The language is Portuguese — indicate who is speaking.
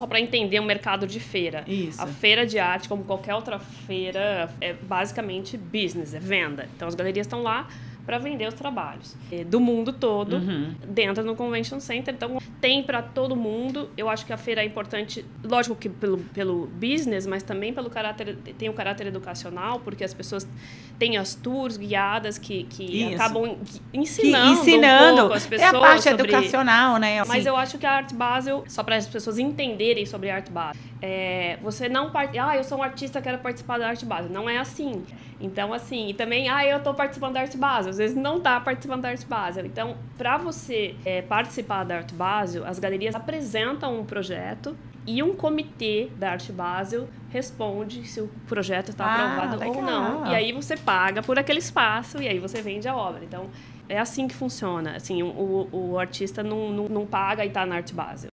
Speaker 1: Só para entender o mercado de feira.
Speaker 2: Isso.
Speaker 1: A feira de arte, como qualquer outra feira, é basicamente business, é venda. Então as galerias estão lá para vender os trabalhos é, do mundo todo
Speaker 2: Uhum.
Speaker 1: dentro do convention center. Então tem para todo mundo. Eu acho que a feira é importante, lógico que pelo, pelo business, mas também pelo caráter tem o caráter educacional, porque as pessoas têm as tours guiadas que, que
Speaker 2: Isso.
Speaker 1: acabam
Speaker 2: Que
Speaker 1: ensinando,
Speaker 2: ensinando.
Speaker 1: um pouco as pessoas
Speaker 2: é a parte
Speaker 1: sobre
Speaker 2: educacional, né?
Speaker 1: mas
Speaker 2: Assim,
Speaker 1: eu acho que a Art Basel, só para as pessoas entenderem sobre a Art Basel, é, você não part... ah, eu sou um artista, quero participar da Art Basel. Não é assim. Então, assim, e também, ah, eu estou participando da Art Basel. Às vezes não está participando da Art Basel. Então, para você é, participar da Art Basel, as galerias apresentam um projeto e um comitê da Arte Basel responde se o projeto está
Speaker 2: Ah,
Speaker 1: aprovado ou não.
Speaker 2: legal.
Speaker 1: E aí você paga por aquele espaço e aí você vende a obra. Então, é assim que funciona. Assim, o, o, o artista não, não, não paga e está na Arte Basel.